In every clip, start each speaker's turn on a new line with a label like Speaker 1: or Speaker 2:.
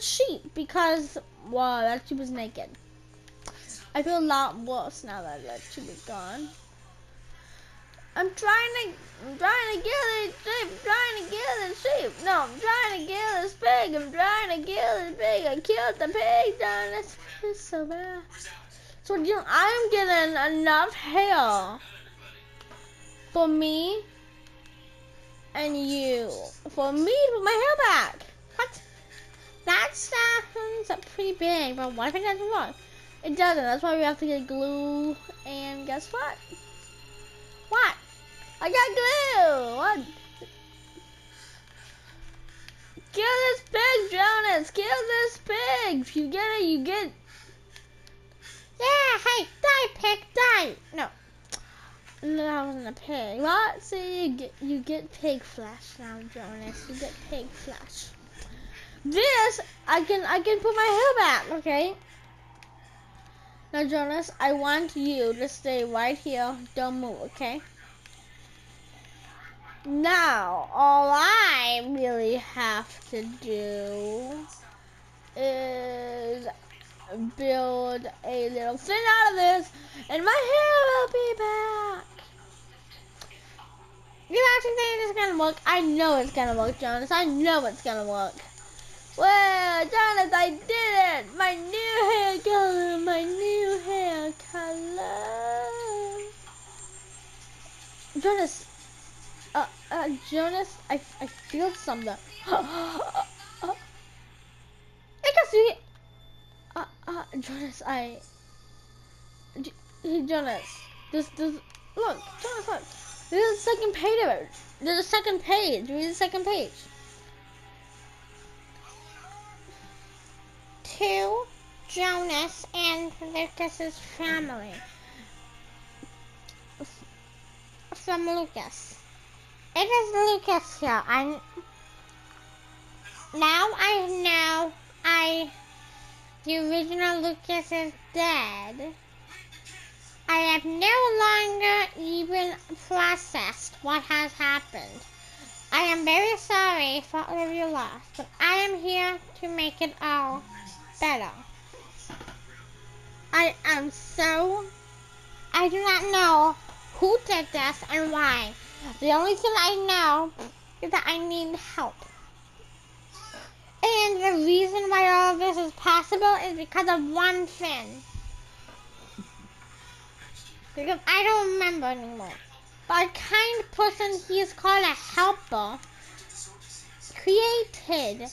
Speaker 1: sheep because wow, that sheep was naked. I feel a lot worse now that that sheep is gone. I'm trying to, I'm trying to kill this sheep. I'm trying to kill this sheep. No, I'm trying to kill this pig. I'm trying to kill this pig. I killed the pig. Darn, that's, so bad. So you know, I'm getting enough hair for me and you. For me to put my hair back. What? That sounds pretty big, but what if it doesn't work? It doesn't. That's why we have to get glue. And guess what? What? I got glue. What? Kill this pig, Jonas. Kill this pig. If you get it, you get. Yeah. Hey, die, pig, die. No. No, that wasn't a pig. What? See, you get you get pig flesh now, Jonas. You get pig flesh. This I can I can put my hair back. Okay. Now, Jonas, I want you to stay right here. Don't move, okay? Now, all I really have to do is build a little thing out of this, and my hair will be back. You actually think it's gonna work? I know it's gonna work, Jonas. I know it's gonna work. Well, Jonas, I did it! My new hair color, my new hair color. Jonas, uh, uh, Jonas, I, I feel something. I can see. Uh, uh, Jonas, I. J hey, Jonas, this, this, look, Jonas, look. There's a second page of it. There's a second page. Read the second page. To Jonas and Lucas's family. From Lucas. It is Lucas here. I now I know I the original Lucas is dead. I have no longer even processed what has happened. I am very sorry for all of your loss, but I am here to make it all better. I am so. I do not know who did this and why. The only thing I know is that I need help. And the reason why all of this is possible is because of one thing. Because I don't remember anymore. But a kind person he is called a helper created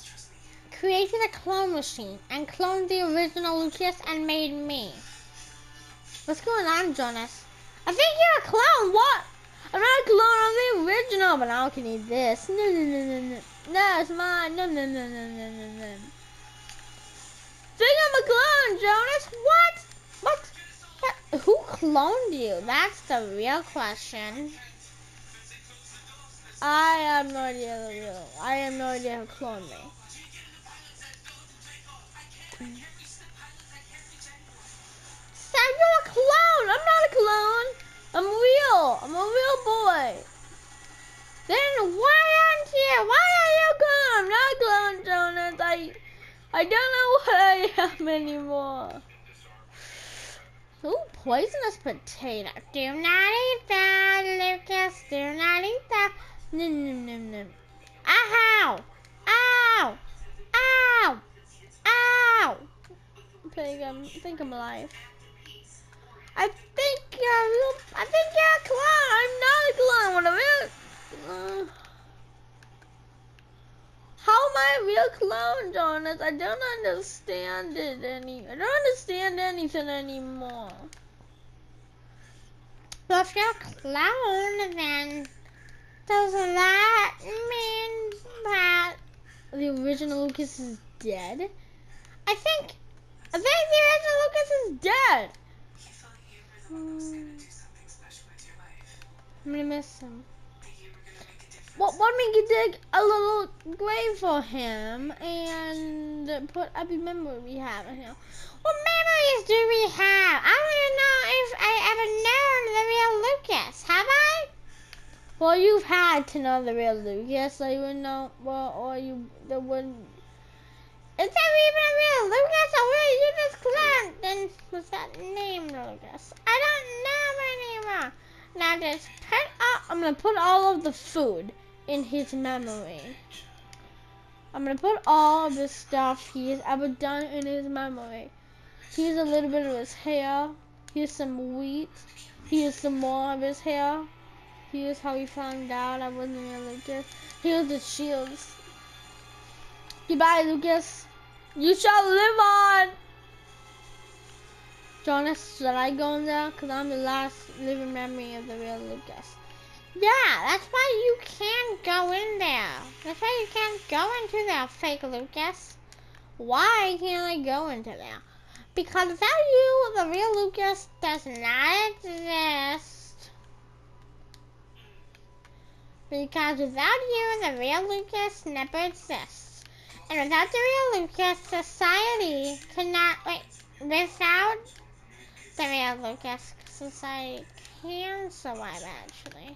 Speaker 1: created a clone machine and cloned the original Lucas and made me. What's going on, Jonas? I think you're a clone. What? I'm not a clone. I'm the original, but I can eat this. No, no, no, no, no. No, it's mine. No, no, no, no, no, no, no. Think I'm a clone, Jonas? What? What? what? Who cloned you? That's the real question. I have no idea. I have no idea who cloned me. Sam, you're a clone. I'm not a clone. I'm real. I'm a real boy. Then why aren't you? Why are you a clone? I'm not a clone, Jonas. I, I don't know what I am anymore. Ooh, poisonous potato. Do not eat that, Lucas. Do not eat that. No, no, no, no. Ow! Ow! Ow! Ow! I think I'm, I think I'm alive. I think you're a real, I think you're a clone. I'm not a clone. What a real, uh, how am I a real clone, Jonas? I don't understand it any. I don't understand anything anymore. Well, if you're a clone, then does that mean that the original Lucas is dead? I think, I think the original Lucas is dead. Hmm. I'm gonna miss him. What? Why don't you dig a little grave for him and put every memory we have in him? What memories do we have? I don't even know if I ever known the real Lucas. Have I? Well, you've had to know the real Lucas, so you would know. Well, or you there wouldn't. It's a even was that name, Lucas? I don't know anymore. Now just put up, I'm gonna put all of the food in his memory. I'm gonna put all of the stuff he has ever done in his memory. Here's a little bit of his hair. Here's some wheat. Here's some more of his hair. Here's how he found out I wasn't really good. Here's the shields. Goodbye, Lucas. You shall live on. Jonas, should I go in there? Because I'm the last living memory of the real Lucas. Yeah, that's why you can't go in there. That's why you can't go into there, fake Lucas. Why can't I go into there? Because without you, the real Lucas does not exist. Because without you, the real Lucas never exists. And without the real Lucas, society cannot, wait, without the real Lucas, since I can survive actually.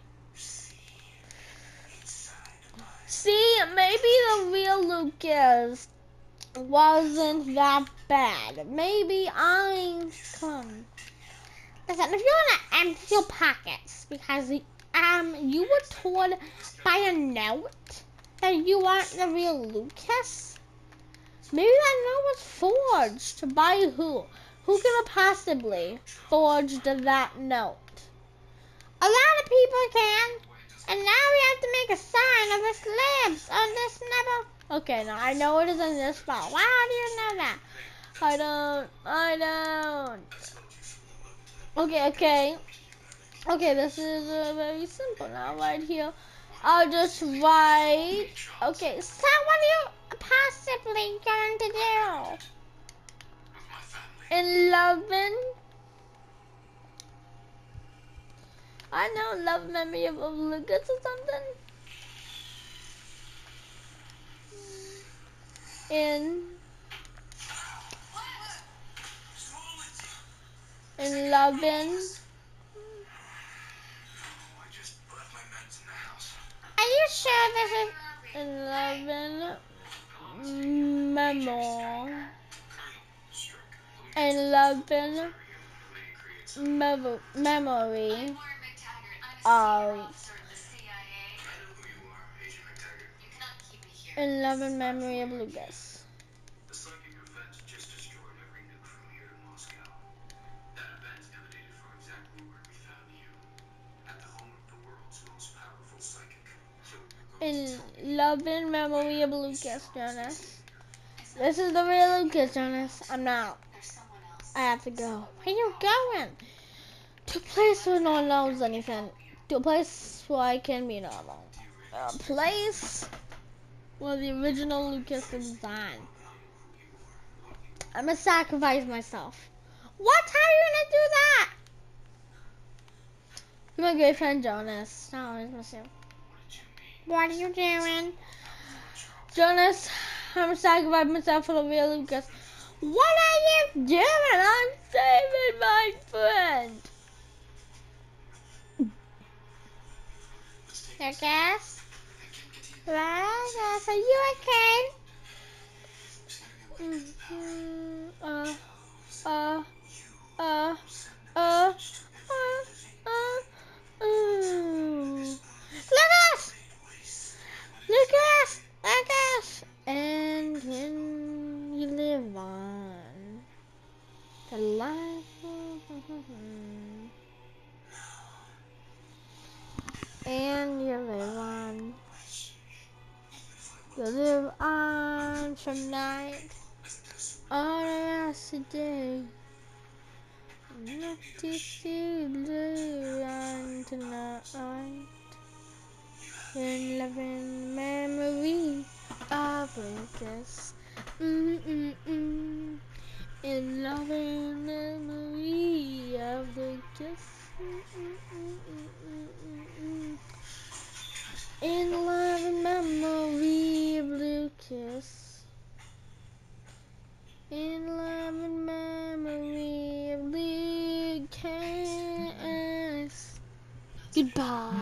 Speaker 1: See, maybe the real Lucas wasn't that bad. Maybe I'm come. Listen, if you want to empty your pockets because um you were told by a note that you aren't the real Lucas, maybe that note was forged. By who? Who could have possibly forged that note? A lot of people can. And now we have to make a sign of the slabs on this never. Okay, now I know it is in this spot. Why do you know that? I don't. I don't. Okay, okay. Okay, this is uh, very simple now, right here. I'll just write. Okay, so what are you possibly going to do? Eleven. I know love memory of Lucas or something. In in loving. Are you sure this is eleven memo? Eleven memory of in love and memory of Lucas. In love and memory of Lucas, Jonas. This is the real Lucas, Jonas. I'm not. I have to go. Where you going? To a place where no one knows anything to a place where I can be normal. A place where the original Lucas designed. I'm gonna sacrifice myself. What? How are you gonna do that? My great friend Jonas. No, I miss you. What are you doing? Jonas, I'm gonna sacrifice myself for the real Lucas. What are you doing? I'm saving my friend. Lucas? Lucas, are you okay? Mm -hmm. Uh, uh, uh, uh, uh, uh, uh. Lucas! Lucas! Lucas! And when you live on the life and you live on. You live on from night on yesterday. Not to see live on tonight. In loving memory of Lucas. Mm mm mm. In loving memory of the mm. In love and memory of Lucas. In love and memory of the Lucas. Goodbye.